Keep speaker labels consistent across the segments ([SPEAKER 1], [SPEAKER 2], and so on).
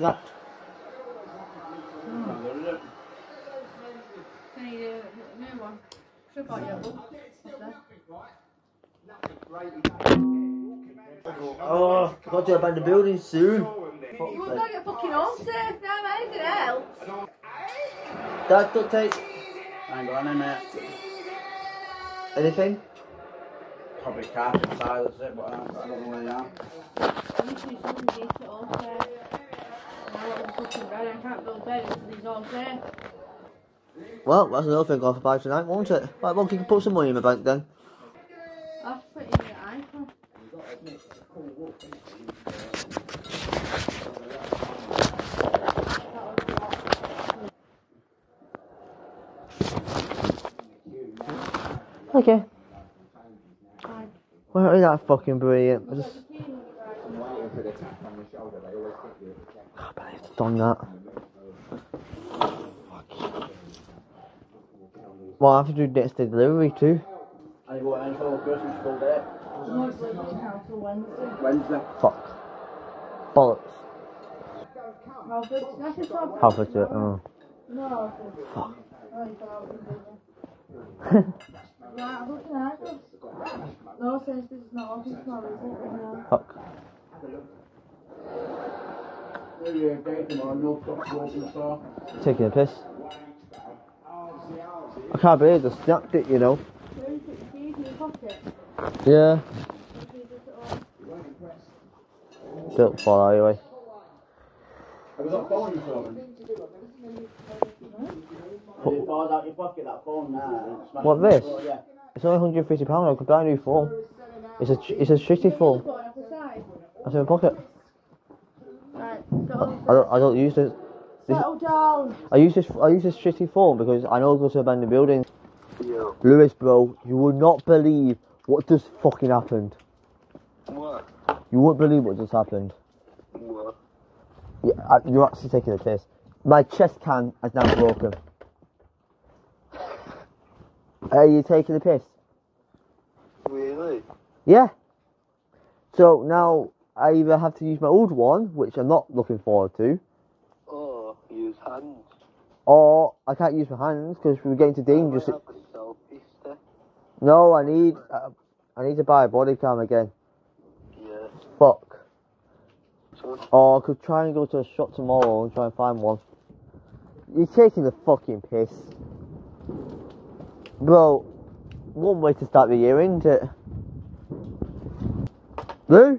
[SPEAKER 1] snapped.
[SPEAKER 2] Can you do a new one? Should have got you a book.
[SPEAKER 1] Oh, got to abandon the building soon.
[SPEAKER 2] You would got your fucking home safe now, anything else?
[SPEAKER 1] Dad, duct tape.
[SPEAKER 3] Hang on a minute.
[SPEAKER 1] Anything?
[SPEAKER 3] Probably carpet tiles, it, but I don't I don't know where they are.
[SPEAKER 2] You two shouldn't get it all safe. And I want the fucking bed, I can't build bed until he's all safe.
[SPEAKER 1] Well, that's another thing I'll have buy tonight, won't it? Right, well, you can put some money in the bank then.
[SPEAKER 2] I'll have put in your iPhone.
[SPEAKER 1] Okay.
[SPEAKER 2] Fine.
[SPEAKER 1] Well, ain't that fucking brilliant? I just can't believe it's done that. Well, I have to do next day delivery too.
[SPEAKER 3] I go and for Christmas full day.
[SPEAKER 2] Mostly not until Wednesday.
[SPEAKER 3] Wednesday.
[SPEAKER 1] Fuck. Bollocks.
[SPEAKER 2] How good? That's.
[SPEAKER 1] Halfway to it. Oh.
[SPEAKER 2] No.
[SPEAKER 1] Fuck.
[SPEAKER 2] Oh, you thought it was. Right, I'm looking at this. No, since this is not open tomorrow, is it? No.
[SPEAKER 1] Fuck.
[SPEAKER 3] Maybe a day tomorrow, no stop open store.
[SPEAKER 1] Taking a piss. I can't believe I snapped it, you know.
[SPEAKER 2] Where is it? Keys in your pocket?
[SPEAKER 1] Yeah.
[SPEAKER 2] Keys at all?
[SPEAKER 1] Don't fall out anyway.
[SPEAKER 3] Have you got phone insurance? It falls out your pocket, that phone now.
[SPEAKER 1] What, this? It's only 150 pound. I could buy a new phone. It's a it's a shitty phone.
[SPEAKER 2] Going up the side.
[SPEAKER 1] That's in my pocket. I don't I don't use this. This
[SPEAKER 2] Settle down.
[SPEAKER 1] I use this I use this shitty phone because I know I go to abandoned buildings. Lewis, bro, you would not believe what just fucking happened.
[SPEAKER 4] What?
[SPEAKER 1] You won't believe what just happened.
[SPEAKER 4] What?
[SPEAKER 1] Yeah, I- you're actually taking a piss. My chest cam is now broken. Are you taking a piss?
[SPEAKER 4] Really?
[SPEAKER 1] Yeah. So now I either have to use my old one, which I'm not looking forward to,
[SPEAKER 4] use hands.
[SPEAKER 1] or I can't use my hands because we're getting to dangerous.
[SPEAKER 4] Oh, yeah, but it's all pissed, eh?
[SPEAKER 1] No, I need uh, I need to buy a body cam again.
[SPEAKER 4] Yeah.
[SPEAKER 1] Fuck.
[SPEAKER 4] So,
[SPEAKER 1] Or I could try and go to a shop tomorrow and try and find one. You're taking the fucking piss. Bro, one way to start the year, isn't it? Lou?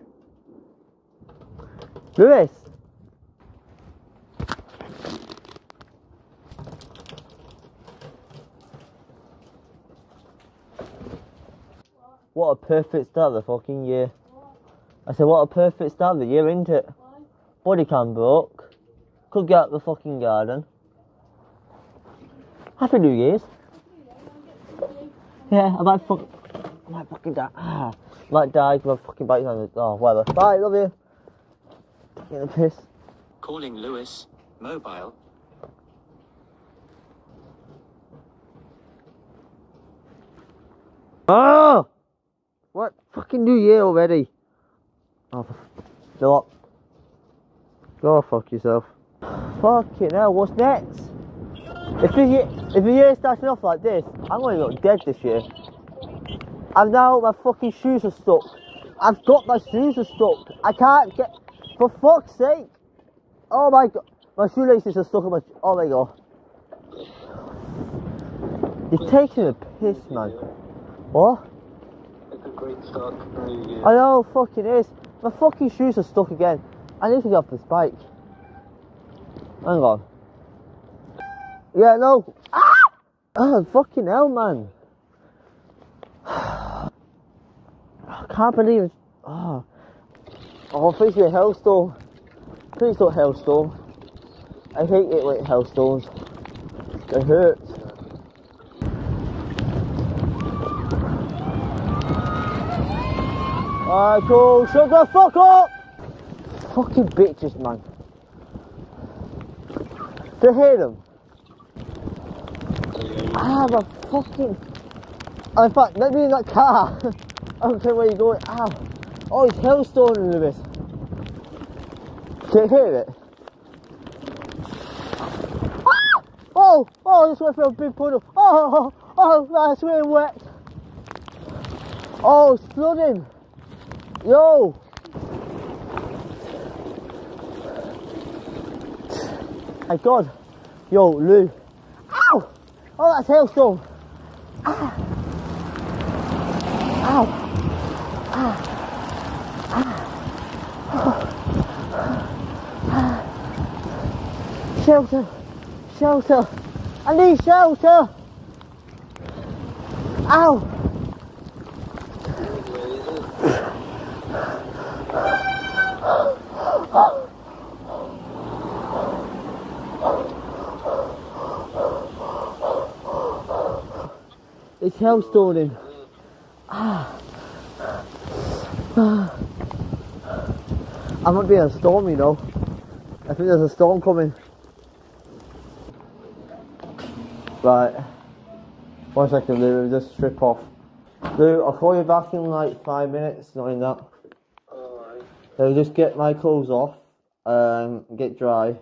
[SPEAKER 1] Lewis? What a perfect start of the fucking year. I said, what a perfect start of the year, isn't it? Body cam broke. Could get out the fucking garden. Happy New Year's. Yeah, I might fuck. I might fucking die. Ah, I might die because my fucking bike's on the. Oh, whatever. Bye, love you. Taking the piss.
[SPEAKER 5] Calling Lewis, mobile.
[SPEAKER 1] Oh! Fucking New Year already. Oh, up. Go fuck yourself. Fucking hell, what's next? If the year, if the year starting off like this, I'm gonna look dead this year. And now my fucking shoes are stuck. I've got my shoes are stuck. I can't get. For fuck's sake! Oh my god, my shoelaces are stuck on my. Oh my god. You're taking a piss, man. What?
[SPEAKER 4] Great start.
[SPEAKER 1] I know, fucking is. My fucking shoes are stuck again. I need to get off this bike. Hang on. Yeah, no. Ah! Oh, fucking hell, man. I can't believe it. Oh, oh please be a hailstorm. Please don't hailstorm. I hate it with hailstorms. It hurts. Alright, cool. Shut the fuck up! Fucking bitches, man. Do you hear them? Ah, my fucking. Oh, in fact, let me in that car. I don't care where you're going. Ow. Oh, it's hailstorming, Lewis. Can you hear it? Oh, oh, I just went through a big puddle. Oh, oh, oh, that's really wet. Oh, it's flooding. Yo. My God. Yo, Lou. Ow! Oh, that's hailstorm. Ah. Ow. Ah. Shelter. Shelter. I need shelter. Ow. It's hailstorming. Ah. Ah. I might be in a storm, you know. I think there's a storm coming. Right. One second, Lou, just strip off. Lou, I'll call you back in like five minutes, not in that. Me just get my clothes off, um, get dry,